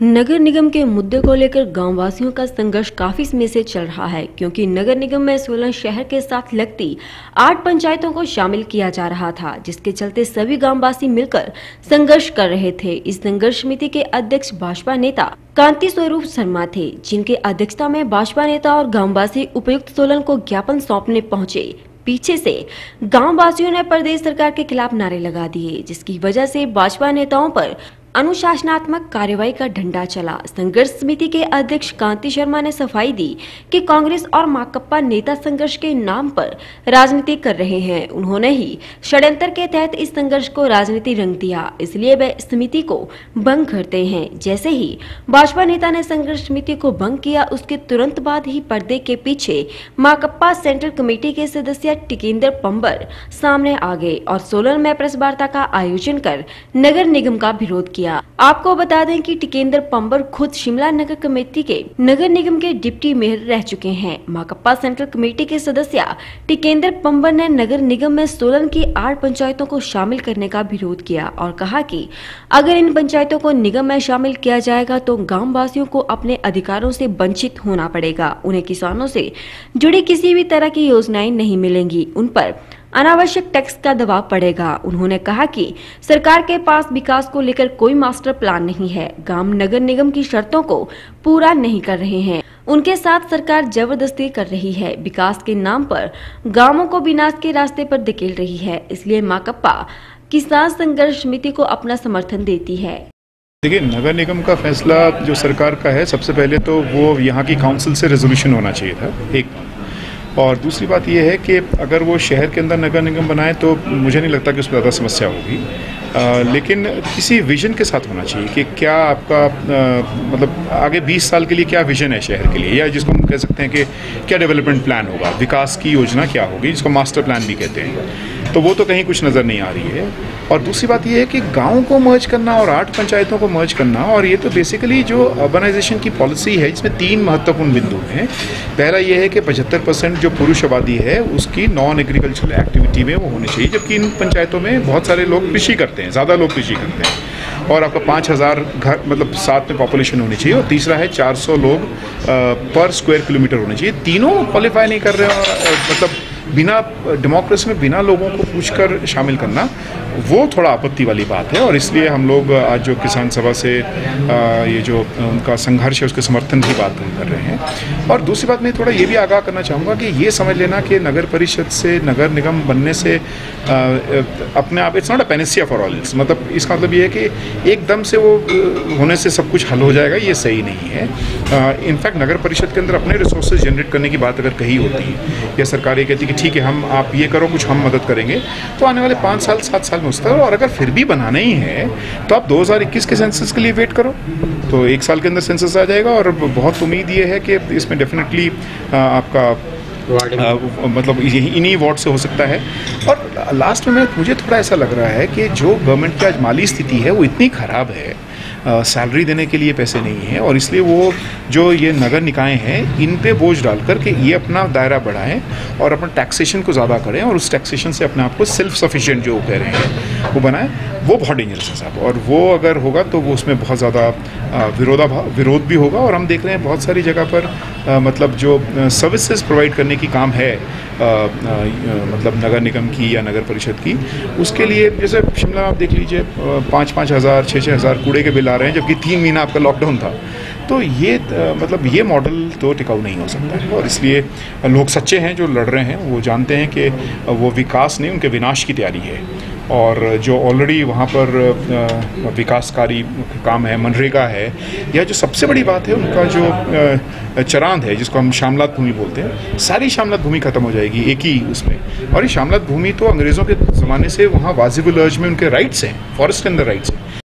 नगर निगम के मुद्दे को लेकर गाँव वासियों का संघर्ष काफ़ी समय से चल रहा है, क्योंकि नगर निगम में सोलन शहर के साथ लगती आठ पंचायतों को शामिल किया जा रहा था, जिसके चलते सभी गांववासी मिलकर संघर्ष कर रहे थे। इस संघर्ष समिति के अध्यक्ष भाजपा नेता कांति स्वरूप शर्मा थे, जिनके अध्यक्षता में भाजपा नेता और गाँववासी उपयुक्त सोलन को ज्ञापन सौंपने पहुँचे। पीछे से गाँव वासियों ने प्रदेश सरकार के खिलाफ नारे लगा दिए, जिसकी वजह से भाजपा नेताओं पर अनुशासनात्मक कार्रवाई का डंडा चला। संघर्ष समिति के अध्यक्ष कांति शर्मा ने सफ़ाई दी कि कांग्रेस और माकप्पा नेता संघर्ष के नाम पर राजनीति कर रहे हैं। उन्होंने ही षड्यंत्र के तहत इस संघर्ष को राजनीति रंग दिया। इसलिए वे समिति को भंग करते हैं। जैसे ही भाजपा नेता ने संघर्ष समिति को भंग किया, उसके तुरंत बाद ही पर्दे के पीछे माकप्पा सेंट्रल कमेटी के सदस्य टिकेंद्र पंबर सामने आ गए और सोलन में प्रेस वार्ता का आयोजन कर नगर निगम का विरोध किया। किया। आपको बता दें कि टिकेंद्र पंबर खुद शिमला नगर कमेटी के नगर निगम के डिप्टी मेयर रह चुके हैं। माकप्पा सेंट्रल कमेटी के सदस्य टिकेंद्र पंबर ने नगर निगम में सोलन की आठ पंचायतों को शामिल करने का विरोध किया और कहा कि अगर इन पंचायतों को निगम में शामिल किया जाएगा तो गाँव वासियों को अपने अधिकारों से वंचित होना पड़ेगा। उन्हें किसानों से जुड़ी किसी भी तरह की योजनाएँ नहीं मिलेंगी। उन पर अनावश्यक टैक्स का दबाव पड़ेगा। उन्होंने कहा कि सरकार के पास विकास को लेकर कोई मास्टर प्लान नहीं है। गाँव नगर निगम की शर्तों को पूरा नहीं कर रहे हैं। उनके साथ सरकार ज़बरदस्ती कर रही है। विकास के नाम पर गाँवों को विनाश के रास्ते पर धकेल रही है। इसलिए माकप्पा किसान संघर्ष समिति को अपना समर्थन देती है। देखिए, नगर निगम का फैसला जो सरकार का है, सबसे पहले तो वो यहाँ की काउंसिल से रेजोल्यूशन होना चाहिए था। एक और दूसरी बात यह है कि अगर वो शहर के अंदर नगर निगम बनाए तो मुझे नहीं लगता कि उसमें ज़्यादा समस्या होगी। लेकिन किसी विजन के साथ होना चाहिए कि क्या आपका आ, मतलब आगे 20 साल के लिए क्या विजन है शहर के लिए? या जिसको हम कह सकते हैं कि क्या डेवलपमेंट प्लान होगा? विकास की योजना क्या होगी जिसको मास्टर प्लान भी कहते हैं? तो वो तो कहीं कुछ नज़र नहीं आ रही है। और दूसरी बात ये है कि गाँव को मर्ज करना और आठ पंचायतों को मर्ज करना और ये तो बेसिकली जो अर्बनाइजेशन की पॉलिसी है इसमें तीन महत्वपूर्ण बिंदु हैं। पहला ये है कि पचहत्तर परसेंट जो पुरुष आबादी है उसकी नॉन एग्रीकल्चरल एक्टिविटी में वो होनी चाहिए जबकि इन पंचायतों में बहुत सारे लोग कृषि करते हैं ज़्यादा लोग कृषि करते हैं। और आपका पाँच हज़ार घर मतलब साथ में पॉपुलेशन होनी चाहिए और तीसरा है चार सौ लोग आ, पर स्क्वायर किलोमीटर होने चाहिए। तीनों क्वालिफाई नहीं कर रहे हैं और मतलब बिना डेमोक्रेसी में बिना लोगों को पूछकर शामिल करना, वो थोड़ा आपत्ति वाली बात है और इसलिए हम लोग आज जो किसान सभा से ये जो उनका संघर्ष है, उसके समर्थन की बात कर रहे हैं। और दूसरी बात मैं थोड़ा ये भी आगाह करना चाहूँगा कि ये समझ लेना कि नगर परिषद से, नगर निगम बनने से अपने आप it's not a panacea for all मतलब इसका मतलब ये है कि एकदम से वो होने से सब कुछ हल हो जाएगा, ये सही नहीं है। इनफैक्ट नगर परिषद के अंदर अपने रिसोर्सेज जनरेट करने की बात अगर कही होती है या सरकार ये कहती कि ठीक है हम आप ये करो कुछ हम मदद करेंगे। तो आने वाले पाँच साल सात साल में उसका और अगर फिर भी बनाना ही है तो आप 2021 के सेंसस के लिए वेट करो। तो एक साल के अंदर सेंसस आ जाएगा और बहुत उम्मीद ये है कि इसमें डेफिनेटली आपका आ, मतलब इन्हीं वार्ड से हो सकता है। और लास्ट में मुझे थोड़ा ऐसा लग रहा है कि जो गवर्नमेंट की आज माली स्थिति है वो इतनी ख़राब है सैलरी देने के लिए पैसे नहीं है और इसलिए वो जो ये नगर निकाय हैं इन पे बोझ डालकर के ये अपना दायरा बढ़ाएँ और अपना टैक्सेशन को ज़्यादा करें और उस टैक्सेशन से अपने आप को सेल्फ सफिशिएंट जो कह रहे हैं वो बनाएँ वो बहुत डेंजरस है साहब। और वो अगर होगा तो वो उसमें बहुत ज़्यादा विरोधा विरोध भी होगा और हम देख रहे हैं बहुत सारी जगह पर आ, मतलब जो सर्विसेज़ प्रोवाइड करने की काम है आ, आ, मतलब नगर निगम की या नगर परिषद की उसके लिए जैसे शिमला आप देख लीजिए पाँच पाँच हज़ार छः छः हज़ार कूड़े के बिल आ रहे हैं, जबकि तीन महीना आपका लॉकडाउन था। तो ये मतलब ये मॉडल तो टिकाऊ नहीं हो सकता है। और इसलिए लोग सच्चे हैं जो लड़ रहे हैं, वो जानते हैं कि वो विकास नहीं, उनके विनाश की तैयारी है। और जो ऑलरेडी वहाँ पर विकासकारी काम है, मनरेगा है, या जो सबसे बड़ी बात है, उनका जो चरांद है, जिसको हम शामलात भूमि बोलते हैं, सारी शामलात भूमि खत्म हो जाएगी एक ही उसमें। और ये शामलात भूमि तो अंग्रेज़ों के ज़माने से वहाँ वाजिबुल अर्ज़ में उनके राइट्स हैं फॉरेस्ट के अंदर राइट्स हैं।